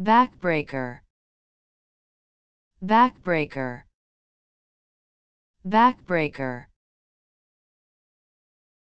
backbreaker. Backbreaker. Backbreaker.